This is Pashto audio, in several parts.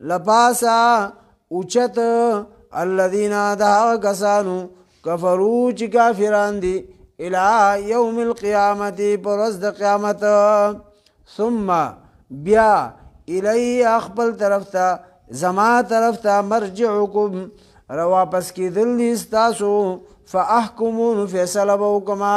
له پاسه اوچت الذين دا کسانو کفرو چې کافران دي الى يوم القيامه پرز د قیامت ثم بیا الی اخبل طرف ته زما طرف ته مرجعکم را واپس کیدل دي تاسو فاحکمون فیصله وکما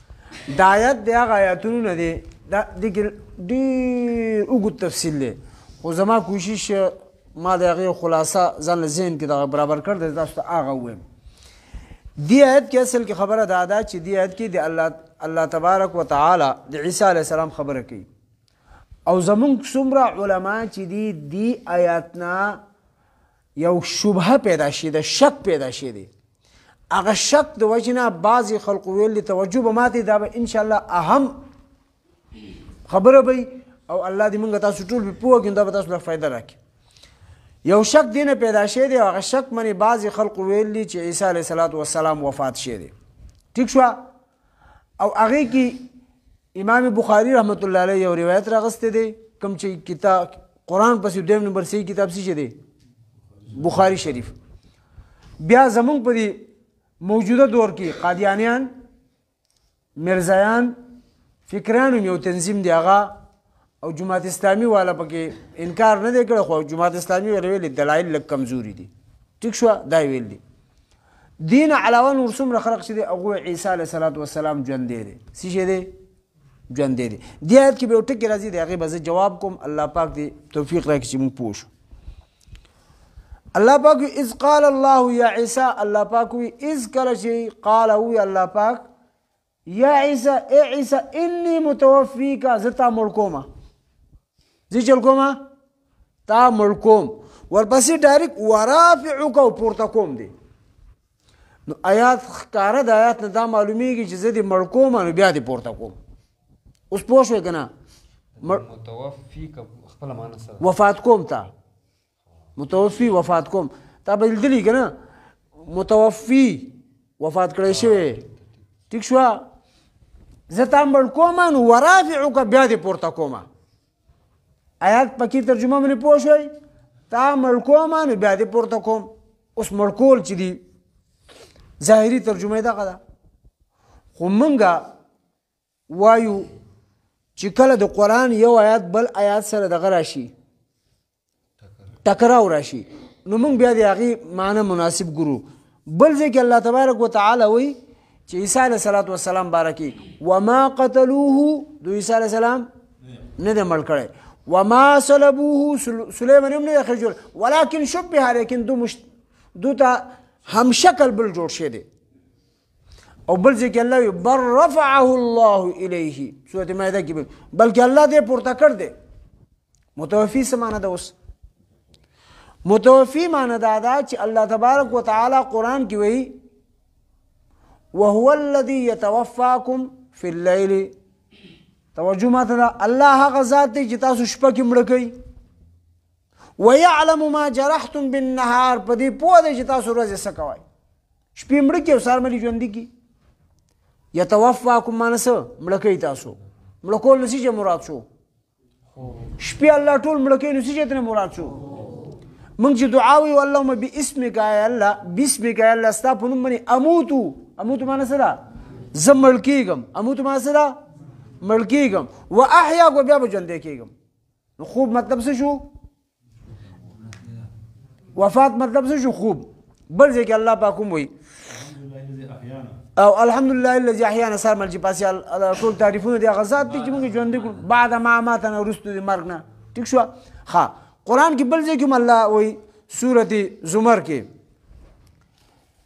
دا آیت د هغه آیاتونو نه دی دا دې ډېر اوږد تفصیل دی خو زما کوشش ما د هغې خلاصه ځان له ذهن کې دغه برابر کړ دی تاسو ته هغه ووایم دې آیت کې اصل کې خبره دا ده چې دې آیت کې د الله الله تبارک وتعالی د عیسی علی السلام خبره کوي او زمونږ څومره علما چې دي دې آیاتنا یو شبهه پیدا شي د شک پیدا شي دی هغه شک د وجنه بعضی خلق ویل د توجه به ماته دا به ان شاء الله اهم خبره به او الله دې موږ تاسو ټول په پوهه کې دا به تاسو له فائدہ راکړي یو شک دینه پیدا شې دی هغه شک منی بعضی خلق ویلی چې عیسی علیه السلام وفات شې دی ٹھیک شو او هغه کې امام بخاری رحمت الله علیه یو روایت راغسته دی کوم چې کتاب قران پسې دیم نمبر 3 کتاب څه دی بخاری شریف بیا زمونږ په دې موجوده دور کې قادیانیان مرزایان فکرانو یو تنظیم دی هغه او جماعت اسلامي والا پکې انکار نه دی کړی خو جماعت اسلامي والا ویلي دلایل لږ کمزوري دي ټیک شو دا ویل دي دین علاوه نور څومره خلق چې دی هغه عیسی علیه صلوات و سلام ژوند دی څه شي دی ژوند دی دی آیت کې به یو ټکی راځي دی هغه به زه جواب کوم الله پاک دې توفیق راکړي چې موږ پوه شو الله پاک اذ قال الله یا عیسی الله پاک وی اذ کله چې قال وی الله پاک یا عیسی ای عیسی انی متوفیک زه تا مړ کوم زه چل کوم تا مړ کوم ورپسې ډایرک ورافعک او پورته کوم دی نو آیات ښکاره د آیات نه دا معلومیږي چې زه دې مړ کوم نو بیا دې پورته کوم اوس پوه شوې که نه متوفی خپل معنی سره وفات کوم ته متوفی وفات کوم تا به لیدلی کنه متوفی وفات کړی شوی ټیک شو زه تا مړ کوم نو ورافعک بیا دې پورته کوم آیات پکې ترجمه مې پوه شوي تا مړ کوم نو بیا دې پورته کوم اوس مړ کول چې دي ظاهري ترجمه دغه ده خو مونږه وایو چې کله د قران یو آیات بل آیات سره دغه راشي ټکراو راشي نو موږ بیا د هغه معنی مناسب ګورو بل ځکه الله تبارک وتعالى وی چې عیسی علیه الصلاۃ والسلام بارکی وما قتلوه د عیسی علیه السلام نه د مړ کړي وما صلبوه سليمان هم نه خجل ولكن شبه لكن دو مش دو ته هم شکل بل جوړ شه دي او بل ځکه الله وی بر رفعه الله الیه سورته مائده کې بلکې الله دې پورته کړ دې متوفی سمانه ده اوس متوفی معنی دا ده چې الله تبارک وتعالى قران کې وی وهو الذي يتوفاكم في الليل توجه ماته ده الله هغه ذات دی چې تاسو شپه کې مړ کوي ويعلم ما جرحتم بالنهار په دې پوه دی چې تاسو ورځ څه کوئ شپې مړه کې او سار ملي ژوندي کې یتوفاکم معنی څه مړه کوي تاسو مړه کول نسی چې مراد شو شپې الله ټول مړه کوي نسی چې تنه مراد شو مونږ چې دعا وی اللهم باسمک یا الله باسمک یا الله ستا په نوم باندې اموت اموت معنی څه ده زه مړ کېږم اموت معنی څه ده مړ کېږم واحیا کو بیا به ژوندی کېږم نو خوب مطلب څه شو وفات مطلب څه شو خوب بل ځای کې الله پاک وایي او الحمد لله الذي احيانا سر مل چې پاسې ټول تعریفونه دي هغه ذات دي چې موږ ژوند کو بعد ما ماتنه ورستو دي مرګ نه ټیک شو ها قران کې بل ځای کې الله وایي سورته زمر کې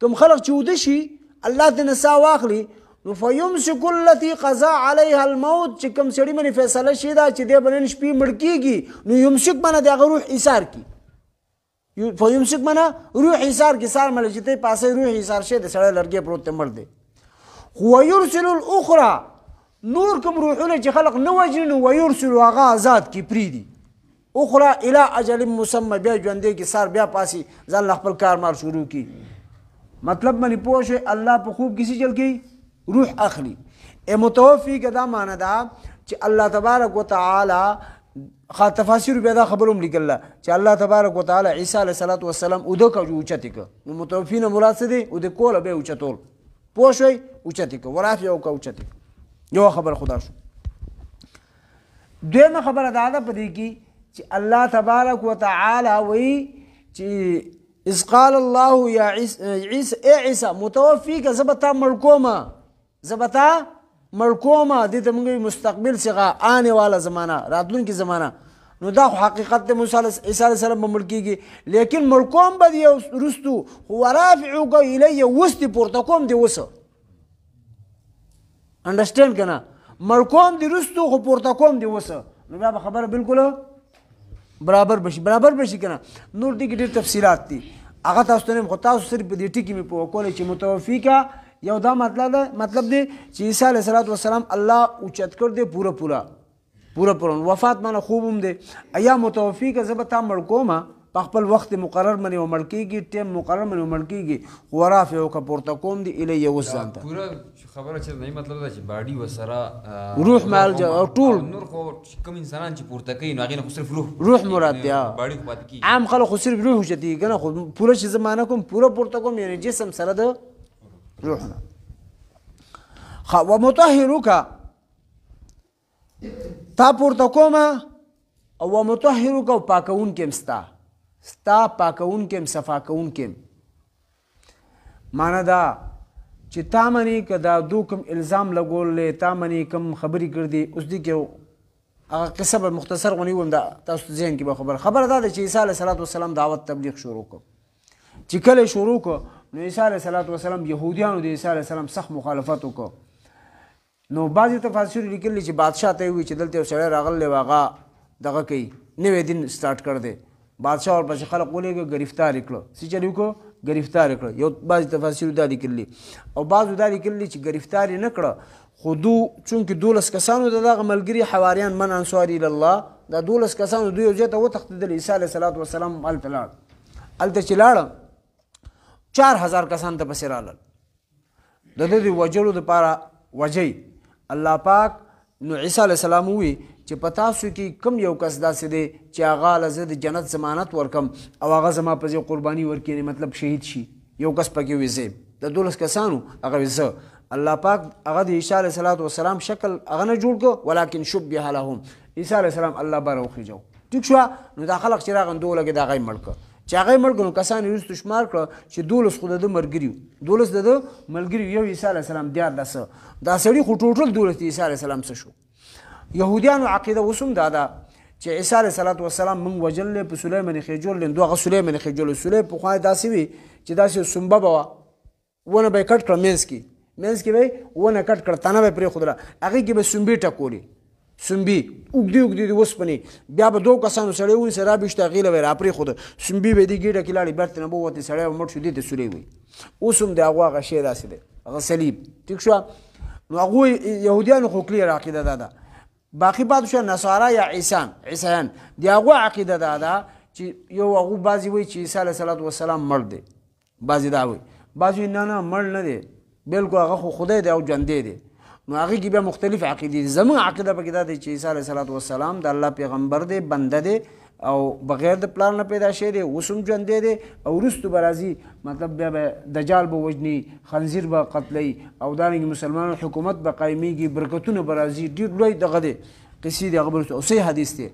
کوم خلق چې وده شي الله دې نسا واخلي نو فیمسک التي قضا عليها الموت چې کوم سړي باندې فیصله شي دا چې دې بنن شپې مړ کیږي نو یمسک باندې دغه روح ایثار کی فیمسک باندې روح ایثار کی سار مل چې ته پاسه روح ایثار شه د سړی لرګي پروت مړ دی خو یرسل الاخرى نور کوم روحونه چې خلق نه وجنو ويرسل هغه آزاد کی پری دي وخوره الی اجل مسمى بیا ژوندې کې سار بیا پاسي ځان له خپل کار مار شروع کی مطلب منی پوه شئ الله په خوب کې چل کی روح اخلي ای متوفی کدا معنی دا چې الله تبارک وتعالى خا تفاسیر بیا دا خبروم لیکل چې الله تبارک وتعالى عیسی علیه الصلاۃ والسلام او د کجو چته ک نو متوفی نه مراد څه دی او د کوله به اوچتول پوه شئ اوچته ک ورافی او کا اوچته یو خبر خدا شو دویمه خبره دا ده په دې کې چې الله تبارک وتعالى وایي چې اذ قال الله يا عيسى اي عيسى متوفيك زبتا ملکوما زبتا ملکوما دې ته موږ مستقبل صيغه آني والا زمانہ راتلونکي زمانہ نو دا خو حقیقت ته موسی عیسی السلام په ملک کېږي لیکن ملکوم به یو رستو هو رافعوک الی وست پورته کوم دی وسه انډرسټاند کنه مړ کوم دی رستو خو پورته کوم دی وسه نو بیا خبره بالکل برابر بشي برابر بشي کنه نور دي ډېر تفصيلات دي هغه تاسو ته خو تاسو صرف دې ټکی مې په وکول چې متوفي کا یو دا مطلب ده مطلب دی چې عیسی علیه السلام الله اوچت کړ دی پوره پوره پوره پرون وفات مانه خوب هم دی ایا متوفی که زه به تا مړ کوم په خپل وخت مقرر منی او مړ کیږي ټیم مقرر منی او مړ کیږي خو رافع او کپورته کوم دی الی یو ځان ته پوره خبره چې نه مطلب دا چې باډي وسره روح مال او ټول نور خو کوم انسانان چې پورته کوي نو هغه خو صرف روح روح مراد دی باډي خو پاتې کیږي عام خلک خو صرف روح شتي کنه خو پوره چې زمانه کوم پوره پورته کوم یعنی جسم سره د روح نه خو متطهرک تا پورته کوم او متطهرک او پاکون کېم ستا ستا پاکون کېم صفا کون کېم معنی دا چې تا منی که دا دو کوم الزام لګول لې تا منی کوم خبرې کړ دي اوس دي کې هغه قصه به مختصر غونی وم دا تاسو ذهن کې به خبر خبر دا چې عیسی علیه السلام دعوت تبلیغ شروع کړ چې کله شروع کړ نو عیسی علیه السلام يهوديانو د عیسی علیه السلام سخت مخالفت وکړ نو بعضې تفاسیرو لیکلي چې بادشاه ته یې وویل چې دلته یو سړی راغلی دی او هغه دغه کوي نوی دین سټارټ کړی دی بادشاه ورپسې خلک ولېږه ګرفتار یې کړه څه چل یې وکړو ګرفتار یې کړه یو بعضې تفاسیرو دا لیکلي او بعضو دا لیکلي چې ګرفتار یې نه کړه خو دو چونکې دولس کسانو د دغه ملګري حواریان من انصار الله دا دولس کسانو دوی یو ځای ته وتښتېدل عیسی علیه صلات وسلام هلته لاړ هلته چې لاړه چار هزار کسان ته پسې رالل دده د وجلو د پاره وجی الله پاک نو عیسی علی السلام وی چې په تاسو کې کم یو کس داسې دی چې هغه له زه د جنت ضمانت ورکم او هغه زما په ځای قرباني ورکړي مطلب شهید شي یو کس پکې وي زه د دولس کسانو هغه وي زه الله پاک هغه د عیسی علیه السلام شکل هغه نه جوړ کو ولیکن شبه لهم عیسی علیه السلام الله بره وخیجو ټیک شو نو دا خلک چې راغن دوله کې دا غي ملک چې هغه ملک نو کسان یې رستو شمار کړ چې دولس خو د مرګري دولس د ملګری یو عیسی علی السلام دیار لسه دا سړی خو ټوټل دولس عیسی علی السلام څه شو يهوديانو عقیده وسوم دا ده چې عیسی علیه صلوات و سلام موږ وجل په سليمان خجول لندو غ سليمان خجول سليمان په خو داسې وي چې داسې سنبه بوا ونه به کټ کړه مینس کی مینس کی به ونه کټ کړه تنه به پرې خودله هغه کې به سنبي ټکولې سنبي وګدي وګدي د وسپنې بیا به دوه کسانو سړی ونی سره بشته غیله ویل اپرې خود سنبي به دی ګیډه کې لاړې برته نه بوته سړی مټ شو دې ته سوري وي اوس هم د هغه غشې داسې دی هغه صلیب ټیک شو نو هغه يهوديان خو کلی عقیده ده ده باقی پات شو نصارا یا عیسان عیسایان دی هغه عقیده ده ده چې یو هغه بازی وای چې عیسی علیه السلام مړ دی بعضې دا وي بعضې نه نه مړ نه دی بلکل هغه خو خدای دی او ژوندی دی نو هغه کې بیا مختلف عقیدې دي زموږ عقیده پکې دا دی چې عیسی علیه الصلاۃ والسلام د الله پیغمبر دی بنده دی او بغیر د پلان نه پیدا شوی دی اوس هم ژوندی دی او وروسته به راځي مطلب بیا به دجال به وژني خنزیر به قتلوي او دارنګې مسلمانانو حکومت به قایمیږي برکتونه به راځي ډېر لوی دغه دی قصې دی هغه به او صحیح حدیث دی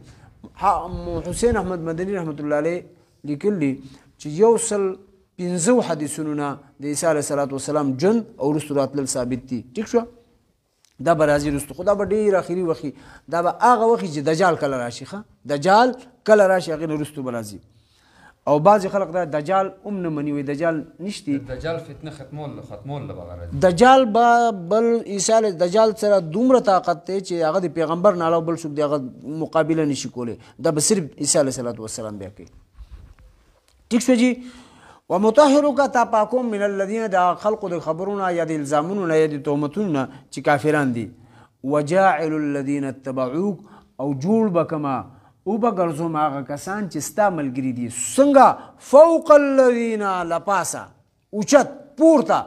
حسین احمد مدني رحمت الله علیه لیکل دي چې یو سل پنځو حدیثونو نه د عیسی علیه صلوات و سلام ژوند او رسول راتلل ثابت دي ټیک شو دا به راځي رسول خدا به ډیر اخیری وخی دا به هغه وخی چې دجال کله راشي ښه دجال کله راشي هغه نه رسول به راځي او بعضی خلک دا دجال ام نه مني وي دجال نشتی دجال فتنه ختمول ختمول لبغه راځي دجال با بل عیسی علی دجال سره دومره طاقت ته چې هغه د پیغمبر نه علاوه بل څوک دغه مقابله نشي کولی دا به صرف عیسی علیه صلوات و سلام بیا کوي ٹھیک شو جی ومطهرک تا پاکوم من الذين دا خلق د خبرونه یا د الزامونو نه یا د تهمتونو چې کافران دي وجاعل الذين اتبعوك او جوړ بکما او بغرزوم هغه کسان چې ستا ملګری دي څنګه فوق الذين لپاسا اوچت پورته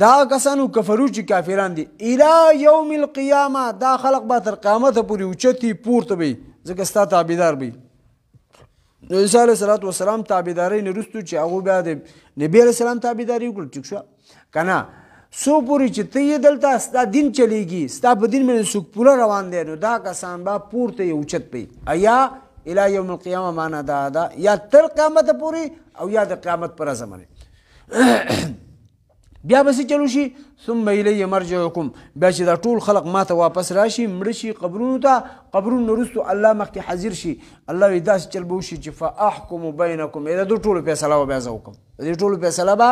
دا کسانو کفرو چې کافران دي الی یوم القیامه دا خلق به تر قیامت پورې اوچتی پورته وي ځکه ستا تابعدار وي نو عیسی علیه الصلاۃ والسلام تابعداري نه رستو چې هغه بیا د نبی علیه السلام تابعداري وکړي ټیک شو کنه سو پوری چې ته یې دلته ستا دین چلیږي ستا په دین باندې څوک پوره روان دی نو دا کسان به پورته یو چت پي ایا الی یوم القیامه معنا دا دا یا تر قیامت پوری او یا د قیامت پر زمانه بیا به څه چلو شي ثم الی مرجعکم بیا چې دا ټول خلق ماته واپس راشي مړ شي قبرونو ته قبرونو وروسته الله مخکې حاضر شي الله وی داسې چل به وشي چې فاحکم بینکم دا د ټولو فیصله به زه وکم د ټولو فیصله به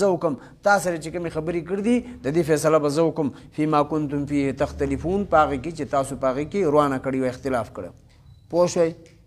زه وکم تا سره چې کومې خبرې کړې دي د دې فیصله به زه وکم فيما کنتم فيه تختلفون پاغه کې چې تاسو پاغه کې روانه کړی او اختلاف کړو پوه شئ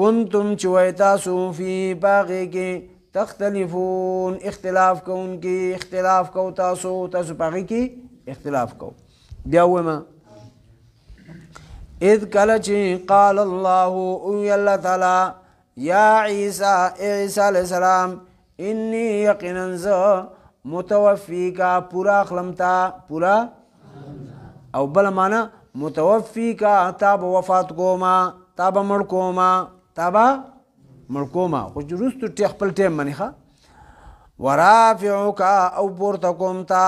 کنتم چې وای تاسو فی باغې کې تختلفون اختلاف کون کی اختلاف کو تاسو تاسو پاغي کی اختلاف کو بیا وما اذ کله چې قال الله او الله تعالی یا عیسی عیسی علیہ السلام انی یقینا ز متوفیکا پورا خلم تا پورا او بل معنا متوفیکا تا به وفات کوما تا به مړ کوما تا به مړ کوما خو چې روستو ټی خپل ټیم منی ښه ورافعک او پورته کوم تا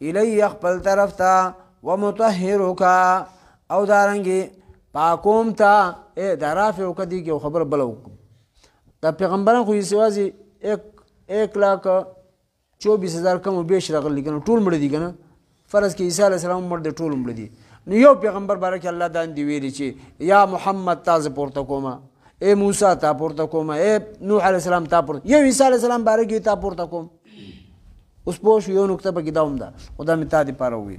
الی خپل طرف تا ومطهرک او دارنګي پاکوم تا اے درافعک دی کې خبر بلو دا پیغمبران خو یې سوازي 1 1 لاک 24000 کم بیش راغلي کنه ټول مړ دي کنه فرض کې عیسی علی السلام مړ دي ټول مړ دي نو یو پیغمبر بارک الله دان دی ویلي چې یا محمد تاسو پورته کومه اے موسی تا پورته کوم اے نوح علی السلام تا پورته یو عیسی علی السلام بارک تا پورته کوم اوس پوه شو یو نقطه پکې داوم ده خدا مې تا دې پاره وي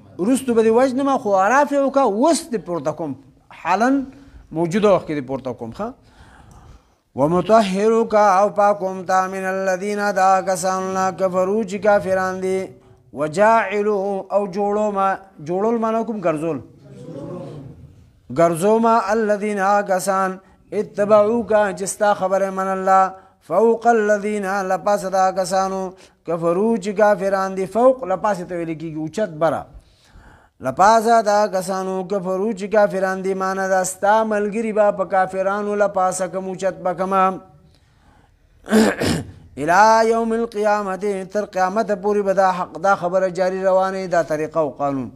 وروسته به دې وژنم خو عراف یې وکړه اوس دې پورته کوم حالا موجوده وخت کې دې پورته کوم ښه ومطهرک او پاکوم تا من الذین دا کسان لا کفرو چې کافران دي وجاعلو او جوړو ما جوړول معنی کوم ګرځول ګرځو ما الذین کسان اتبعوک جستا خبره من الله فوق الذين لپاسه دا کسانو کفرو چې کافران دي فوق لپاسه ته ویل کیږي اوچت برا لپاسه دا کسانو کفرو چې کافران دي مان دا ستا ملګری با په کافرانو لپاسه کوم اوچت بکما الى يوم القيامه تر قیامت پوری بدا حق دا خبره جاری روانه دا طریقه او قانون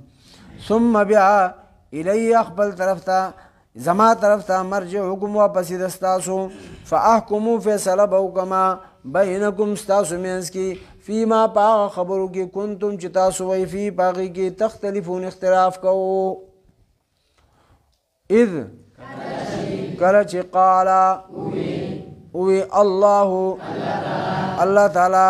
ثم بیا الی خپل طرف ته زما طرف ته مرجع حکم واپسی د ستاسو فاحکمو فیصله به وکما بینکم ستاسو مینس کی فیما پا خبرو کی کنتم چې تاسو وی فی پاغي کی تختلفون اختلاف کوو اذ کله چې قال وی الله الله تعالی